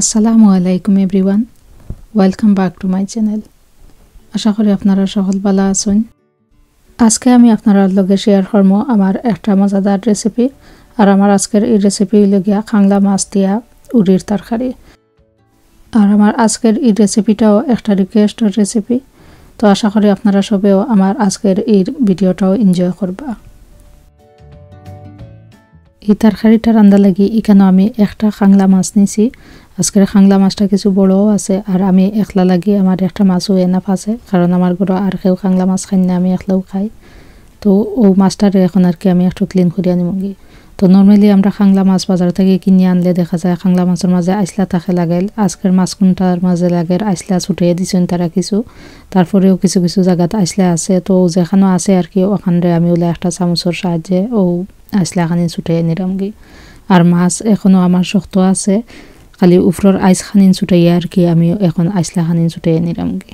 আসসালামু আলাইকুম everyone. Welcome back to my channel. আশা করি আপনারা সকল ভালো আছেন। আজকে আমি আপনার লগে শেয়ার করব আমার একটা মজাদার রেসিপি আর আমার আজকের এই রেসিপি লগিয়া খাংলা মাছ দিয়া উড়ির তরকারি। আর আমার আজকের এই রেসিপিটাও একটা রিকোয়েস্টের রেসিপি তো আশা করি আপনারা সবেও আমার আজকের এই ভিডিওটাও এনজয় করবা। এই তরকারিটা রান্না লাগি এখানে আমি একটা খাংলা মাছ নিছি। আজকের খাংলা মাছটা কিছু বড়ও আছে, আর আমি একলা লাগি আমার একটা মাছও এনাফ আছে, কারণ আমার ঘরে আর কেউ খাংলা মাছ খাই না, আমি একলাও খাই। তো ও মাছটারে এখন আর কি আমি একটু ক্লিন করে আনিমগি তো নর্মালি আমরা খাংলা মাছ বাজার থেকে কিনে আনলে দেখা যায় খাংলা মাছের মাঝে আইসলা থাকে লাগাইল, আজকের মাছ কোনটার মাঝে লাগে আইসলা ছুটিয়ে দিছেন তারা কিছু। তারপরেও কিছু কিছু জায়গাতে আইসলা আছে, তো যেখানেও আছে আর কি ওখানে আমি ওলা একটা চামচের সাহায্যে ও আইসলা খানি ছুটিয়ে নিলামগি আর মাছ এখনও আমার শক্ত আছে, খালি উফরর আইস খানিন ছুটাইয়া আর কি আমি এখন আইসলা খানিন ছুটাইয়া নিলামগি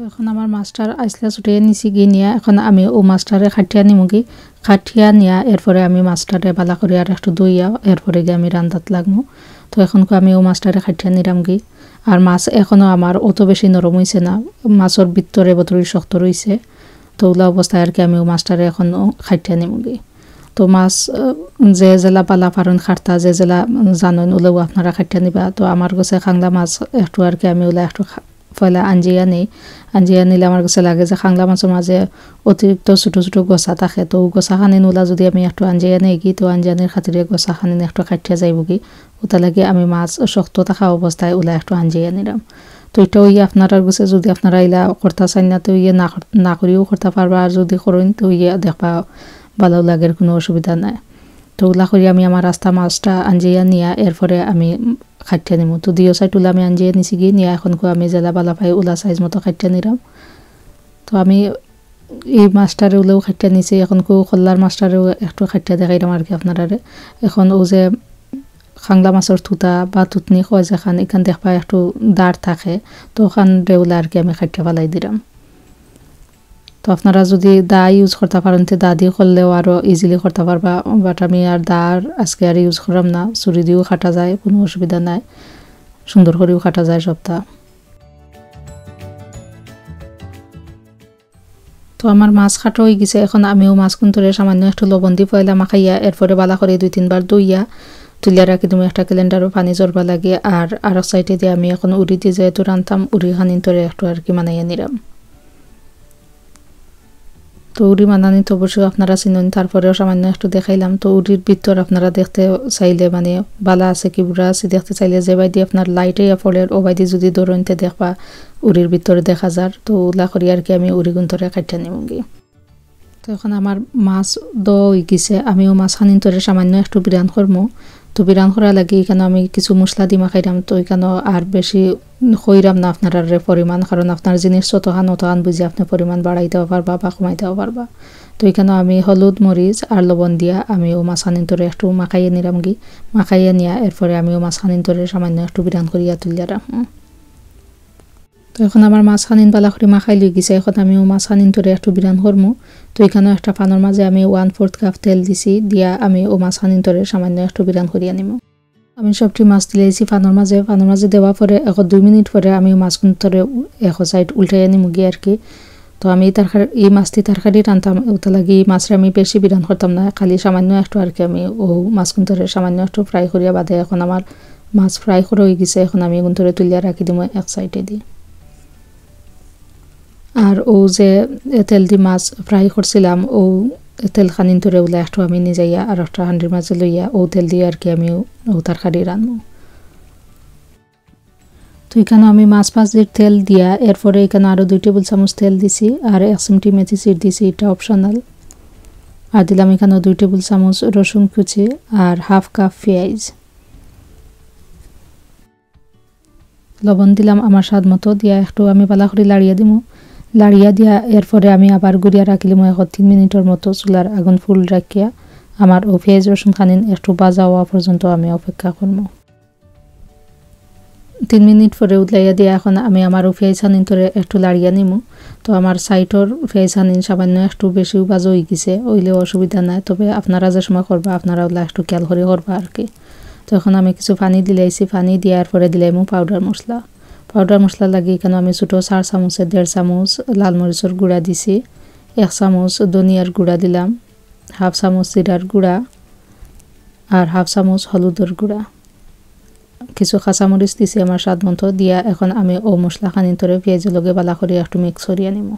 তো এখন আমার মাছটার আইসলা ছুটিয়ে নিছি গিয়ে নিয়া, এখন আমি ও মাছটারে খাটিয়া নিমগি। খাটিয়া নিয়া, এরপরে আমি মাছটারে বালা করে আর একটু দইয়া এরপরে গিয়ে আমি রান্দাত লাগবো তো এখন আমি ও মাছটারে খাটিয়া নিলামগি আর মাছ এখনও আমার অত বেশি নরম হয়েছে না মাছের ভিতরে বতরি শক্ত রয়েছে তো ওলা অবস্থায় আর কি আমি ও মাছটারে এখন খাটিয়া নিমগি। তো মাছ যে জেলা পালা পারন খাটতা যে জেলা জানেন ওলেও আপনারা খাটিয়া নিবা। তো আমার কাছে খাংলা মাছ, একটু আর কি আমি ওলা একটু পয়লা আঞ্জিয়া নেই। আঞ্জিয়া নিলে আমার কাছে লাগে যে খাংলা মাছের মাঝে অতিরিক্ত ছোটো ছোটো গছা থাকে। তো গছা খানি নোলা যদি আমি একটু আঞ্জিয়া নেই কি? তো আঞ্জিয়ানির খাতিরে গছা খানি একটু খাটিয়া যাইব কি ওটা লাগে আমি মাছ শক্ত থাকা অবস্থায় ওলা একটু আঞ্জিয়া নিলাম। তো এটাও ইয়ে আপনারা গেছে যদি আপনারা ইলা করতে চান না, তো ইয়ে না করিও করতে পারবা আর যদি করেন তো ইয়ে দেখবা ভালো লাগের কোনো অসুবিধা নাই। তো ওগুলা করি আমি আমার রাস্তা মাছটা আঞ্জিয়া নিয়া, এরপরে আমি খাটিয়া নিমু। তো দিও সাইড ওলা আমি আঞ্জিয়া নিছি গিয়ে, নিয়া এখন আমি জেলা বালা পাই ওলা সাইজ মতো খাটিয়া নিলাম তো আমি এই মাছটারে ওলেও খাটিয়া নিছি, এখন কেউ খোল্লার মাছটারেও একটু খাটিয়া দেখাইলাম আর কি আপনারারে। এখন ও যে খাংলা মাছের থুতা বা থুতনি খোয়া যেখান এখান দেখবা একটু দাঁড় থাকে, তো ওখান রেউলা আর কি আমি খাটিয়া ফালাই দিলাম তো আপনারা যদি দা ইউজ করতে পারেন, তো দা দিয়ে করলেও আরও ইজিলি করতে পারবা। বাট আমি আর দা আর আজকে আর ইউজ করলাম না। চুরি দিয়েও কাটা যায়, কোনো অসুবিধা নাই। সুন্দর করেও কাটা যায় সবটা। তো আমার মাছ খাটো হয়ে গেছে। এখন আমিও মাছ কুন্তরে সামান্য একটু লবণ দিয়ে পয়লা মাখাইয়া, এরপরে বালা করে দুই, তিনবার দইয়া তুলিয়া রাখি। তুমি একটা ক্যালেন্ডারও পানি জরবা লাগে। আর আরেক সাইডে দিয়ে আমি এখন উড়ি দিয়ে যেহেতু রান্তাম উড়ি খানিন তরে একটু আর কি মানাইয়া নিলাম। তো উড়ি মানানি তো অবশ্যই আপনারা চিনেন, তারপরেও সামান্য একটু দেখাইলাম। তো উড়ির ভিতর আপনারা দেখতে চাইলে মানে বালা আছে কি বুড়া আছে, দেখতে চাইলে যে বাইদি আপনার লাইটে পড়ে, ও বাইদি যদি দৌড়নতে দেখবা, উড়ির ভিতরে দেখা যার। তো ওলা করি আর কি আমি উড়ি গুন্তরে কাটিয়ে নিমগি তো এখন আমার মাছ দই গেছে, আমিও মাছ খানিন তরে সামান্য একটু বিরান করব তো বিরান করা লাগে এখানে আমি কিছু মশলা দিমা খাইলাম তো এখানে আর বেশি হইরাম না আপনার পরিমাণ, কারণ আপনার জিনিস যতখান অতখান বুঝে আপনি পরিমাণ বাড়াই দেওয়া পারবা বা কমাই দেওয়া পারবা। তো এখানে আমি হলুদ, মরিচ আর লবণ দিয়া আমিও মাছ আনিন তোরে একটু মাখাইয়ে নিলাম গি। মাখাইয়ে নিয়া এরপরে আমিও মাছ আনিন তোরে সামান্য একটু বিরান করিয়া তুলিয়া রাখুন তো এখন আমার মাছ খানিন পালা মাখাই লই গেছে, এখন আমিও মাছ খানিন তোরে একটু বিরান করব তো এখানেও একটা পানোর মাঝে আমি ওয়ান ফোর্থ কাপ তেল দিছি, দিয়া আমি ও মাছ খানিন তোরে সামান্য একটু বিরান করিয়া নিব আমি সবটি মাছ দিলেছি পানোর মাঝে পানোর মাঝে দেওয়ার পরে এখন দুই মিনিট পরে আমি মাছ তোরে এক সাইড উল্টাই আনি মুগি আর কি। তো আমি তরকারি, এই মাছটি তরকারি রান্তাম ওটা লাগি মাছরে আমি বেশি বিরান করতাম না, খালি সামান্য একটু আর কি আমি ও মাছ কুন্তরে সামান্য একটু ফ্রাই করিয়া বাদে এখন আমার মাছ ফ্রাই করে হয়ে গেছে, এখন আমি গুন্তরে তুলিয়া রাখি দিব এক সাইডে দিই আর ও যে তেল দি মাছ ফ্রাই করছিলাম, ও তেল খানিন ধরে ওলা একটু আমি নিজাইয়া আর একটা হান্ডির মাঝে লইয়া ও তেল দিয়ে আর কি আমি ও তরকারি রানবো তো এখানে আমি মাছ ভাজির তেল দিয়া, এরপরে এখানে আরও দুই টেবিল চামচ তেল দিছি আর এক চিমটি মেথি সিট দিছি, এটা অপশনাল আর দিলাম এখানে দুই টেবিল চামচ রসুন কুচি আর হাফ কাপ পেঁয়াজ। লবণ দিলাম আমার স্বাদ মতো, দিয়া একটু আমি পালা করে লাড়িয়ে দিব লাড়িয়া দিয়া এরপরে আমি আবার গুড়িয়া রাখিলাম এখন তিন মিনিটের মতো চুলার আগুন ফুল রাখিয়া আমার ও রসুন খানিন একটু বাজা হওয়া পর্যন্ত আমি অপেক্ষা করব তিন মিনিট পরে উতলাইয়া দিয়ে এখন আমি আমার পেঁয়াজ হানিন তোরে একটু লাড়িয়া নিমু। তো আমার সাইটর পেঁয়াজ হানিন সামান্য একটু বেশি বাজ হয়ে গেছে ওইলেও অসুবিধা নাই। তবে আপনারা যে সময় করবা আপনারা ওগুলা একটু খেয়াল করে করবা আর কি তো এখন আমি কিছু পানি দিলাইছি পানি দেওয়ার পরে দিলাইমু পাউডার মশলা পাউডার মশলা লাগি কেন আমি ছোটো চার চামচের দেড় চামচ, লাল মরিচের গুঁড়া দিছি, এক চামচ ধনিয়ার গুঁড়া দিলাম, হাফ চামচ জিরার গুঁড়া আর হাফ চামচ হলুদের গুঁড়া। কিছু কাঁচামরিচ দিছি আমার স্বাদ মতো, দিয়া এখন আমি ও মশলা খানি তরে পেঁয়াজের লগে বালা করে একটু মিক্স করিয়া নিব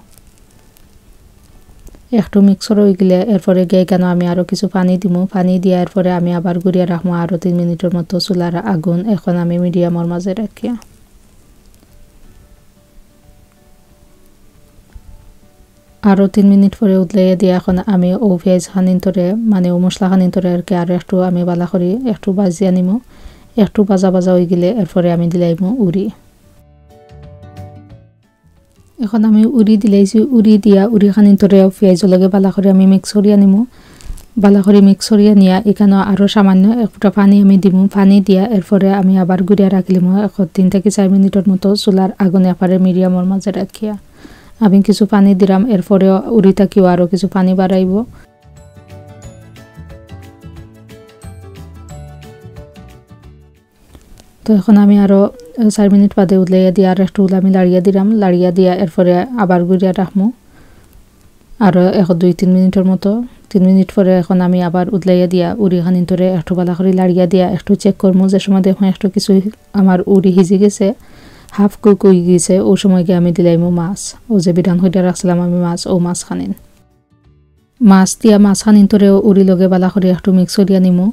একটু মিক্সর হয়ে গেলে এরপরে গিয়ে কেন আমি আরও কিছু পানি দিব পানি দেওয়ার পরে আমি আবার গুড়িয়ে রাখব আরও তিন মিনিটের মতো চুলার আগুন এখন আমি মিডিয়ামর মাঝে রাখিয়া আরও তিন মিনিট পরে উতলাইয়া দিয়ে এখন আমি ও পেঁয়াজ খানিন তরে মানে ও মশলা খানিন তরে আর কি আরও একটু আমি বালা করি একটু বাজিয়া নিম একটু বাজা বাজা হয়ে গেলে এরপরে আমি দিলাইমো উড়ি এখন আমি উড়ি দিলাইছি উড়ি দিয়া উড়ি খানিন তরে পেঁয়াজের লগে বালা করে আমি মিক্স করিয়া নিমু বালা করে মিক্স করিয়া নিয়া এখানে আরও সামান্য একটা পানি আমি দিমু, পানি দিয়া এরপরে আমি আবার গুড়িয়া রাখলিম এখন তিন থেকে চার মিনিটের মতো চুলার আগুন এপারে মিডিয়ামের মাঝে রাখিয়া আমি কিছু পানি দিলাম এরপরে উড়ি থাকিও আরও কিছু পানি বাড়াইব তো এখন আমি আরও চার মিনিট বাদে উতলাইয়া দিয়ে আর একটু আমি লাড়িয়া দিলাম। লাড়িয়া দিয়া, এরপরে আবার গুড়িয়া রাখব আরও এখন দুই, তিন মিনিটের মতো। তিন মিনিট পরে এখন আমি আবার উদলাইয়া দিয়া উড়ি খানি ধরে একটু বালা করে লাড়িয়া দিয়া, একটু চেক করব যে সময় দেখো একটু কিছু আমার উড়ি হিজি গেছে। হাফ কুক হয়ে গেছে ও সময় গিয়ে আমি দিলাইমো মাছ। ও যে বিধান হইতে রাখছিলাম, আমি মাছ, ও মাছ খানিন। মাছ দিয়া মাছ খানিন তোরে উড়ি লগে বালা করে, একটু মিক্স করিয়া নিমু।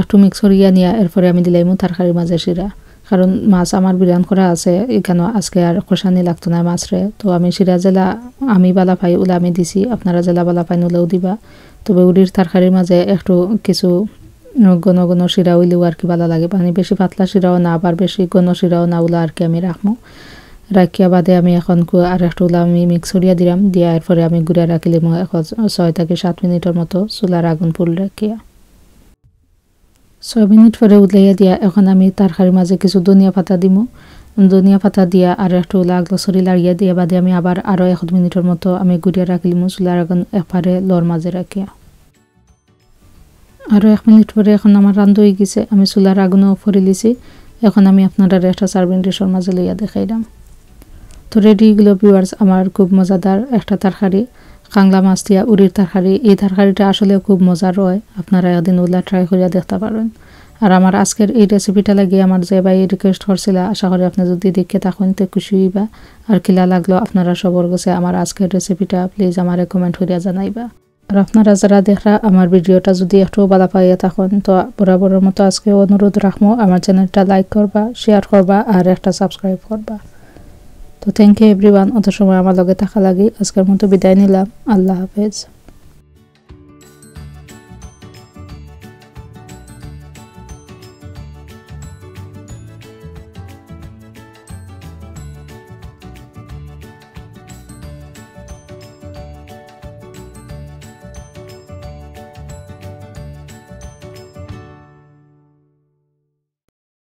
একটু মিক্স করিয়া নিয়া এরপরে আমি দিলাইমো তরকারির মাঝে শিরা। কারণ মাছ আমার বিরান করা আছে, এখানে আজকে আর খোসানি লাগতো না মাছরে তো আমি শিরা জেলা, আমি বালা পাই, ওলা আমি দিছি। আপনারা জেলা বালা পাইন, ওলাও দিবা। তবে উড়ির তরকারির মাঝে একটু কিছু ঘন ঘন শিরা হইলেও আর কি ভালো লাগে। মানে বেশি পাতলা শিরাও না, আবার বেশি ঘন শিরাও না ওলা আর কি আমি রাখব রাখিয়া বাদে আমি এখন আর একটু ওলা আমি মিক্স করিয়া দিলাম, দিয়া এরপরে আমি গুড়া এখন ছয় থেকে সাত মিনিটের মতো চুলার আগুন ফুল রাখিয়া। ছয় মিনিট পরে উদলাইয়া দিয়া এখন আমি তরকারির মাঝে কিছু ধনিয়া পাতা দিমু। ধনিয়া পাতা দিয়া আর একটু লাগল সরি লাড়িয়া দিয়া বাদে আমি আবার আরও এক মিনিটের মতো আমি গুড়িয়া রাখিলিম চুলার আগুন এপারে লর মাঝে রাখিয়া। আরও এক মিনিট পরে এখন আমার রান্ধ হয়ে গেছে, আমি চুলার আগুনও ফরে লিছি এখন আমি আপনারা একটা সার্ভিং ডিশের মাঝে লইয়া দেখাইলাম। তো রেডিগুলো ভিউয়ার্স আমার খুব মজাদার একটা তরকারি। কাংলা মাছ দিয়া উড়ির তরকারি। এই তরকারিটা আসলে খুব মজার হয়। আপনারা একদিন ওলা ট্রাই করিয়া দেখতে পারেন আর আমার আজকের এই রেসিপিটা লাগিয়ে আমার যে ভাই রিকোয়েস্ট করছিল, আশা করি আপনি যদি দেখে তখন তো খুশি হইবা। আর কিলা লাগল, আপনারা সবর কাছে আমার আজকের রেসিপিটা প্লিজ আমার কমেন্ট করিয়া জানাইবা। আর আপনারা যারা দেখা আমার ভিডিওটা যদি একটু বাধা পাইয়া থাকুন, তো বরাবরের মতো আজকে অনুরোধ রাখব, আমার চ্যানেলটা লাইক করবা শেয়ার করবা, আর একটা সাবস্ক্রাইব করবা। তো থ্যাংক ইউ এভরিওয়ান অত সময় আমার লগে থাকা লাগি, আজকের মতো বিদায় নিলাম, আল্লাহ হাফেজ।